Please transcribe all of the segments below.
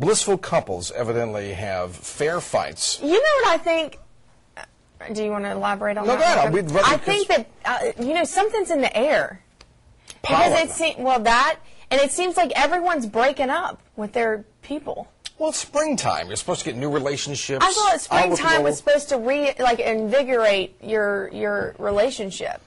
blissful couples evidently have fair fights. You know what I think? Uh, Do you want to elaborate on No, that? go ahead. real I'll quick? be- rather I think that uh, you know something's in the air Pollen. because it seems well that, and it seems like everyone's breaking up with their people. Well, it's springtime. You're supposed to get new relationships. I thought springtime was supposed to re like invigorate your your relationship.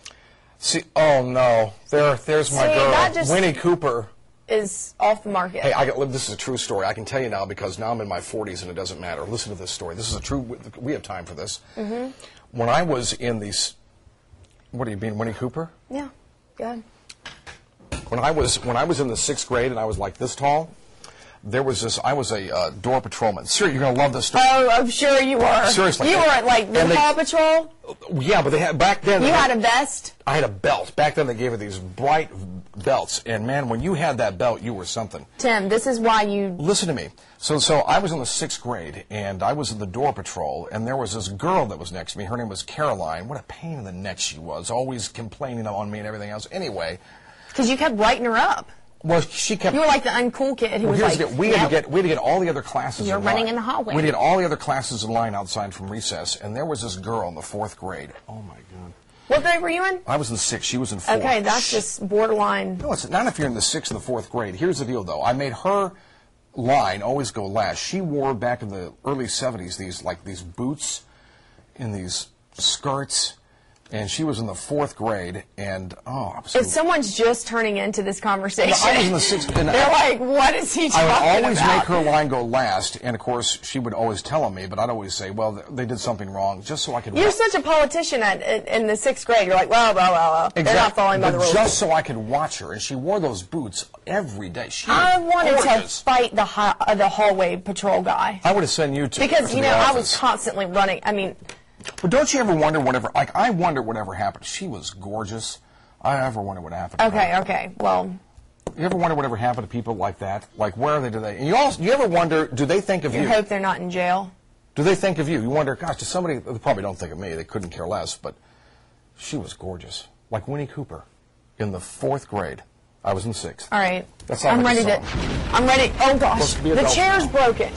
See, oh no, there, there's my See, girl, just- Winnie Cooper. Is off the market. Hey, I got, this is a true story. I can tell you now because now I'm in my 40s and it doesn't matter. Listen to this story. This is a true. We have time for this. Mm-hmm. When I was in these, what do you mean, Winnie Cooper? yeah, good. When I was when I was in the sixth grade and I was like this tall, there was this. I was a uh, door patrolman. Sir, you're gonna love this story. Oh, I'm sure you were. Seriously. you were at like the Paw Patrol. yeah, but they had back then. You had a vest. I had a belt. Back then they gave it these bright belts, and man, when you had that belt, you were something. Tim, this is why you. Listen to me. So, so I was in the sixth grade, and I was in the door patrol, and there was this girl that was next to me. Her name was Caroline. What a pain in the neck she was, always complaining on me and everything else. Anyway, Because you kept writing her up. well, she kept. You were like the uncool kid who Well, was like. we had to get we had to get all the other classes. You're in running line. in the hallway. We had to get all the other classes in line outside from recess, and there was this girl in the fourth grade. Oh my god! What grade were you in? I was in sixth. She was in fourth. Okay, that's just borderline. No, it's not if you're in the sixth and the fourth grade. Here's the deal, though. I made her line always go last. She wore back in the early '70s these like these boots and these skirts, and she was in the fourth grade. And oh, If someone's just turning into this conversation, No, I was in the sixth- and they're I- like, "What is he talking about?" I would always about?" make her line go last, and of course she would always tell on me. But I'd always say, "Well, they did something wrong," just so I could. You're such a politician at, in, in the sixth grade. You're like, well, well, well, well. They're not Exactly. following by But the rules. just so I could watch her, and she wore those boots every day. She I wanted gorgeous. to fight the uh, the hallway patrol guy I would have sent you to because to you know I was constantly running. I mean, But don't you ever wonder whatever? Like I wonder whatever happened. She was gorgeous. I ever wonder what happened. okay, her. okay. Well, You ever wonder whatever happened to people like that? Like where are they today? And you also, you ever wonder? Do they think of you you? hope they're not in jail. Do they think of you? You wonder, gosh, does somebody? They probably don't think of me. They couldn't care less. But she was gorgeous, like Winnie Cooper, in the fourth grade. I was in sixth. All right. That's all I'm ready to. I'm ready. Oh gosh, the chair's now. broken.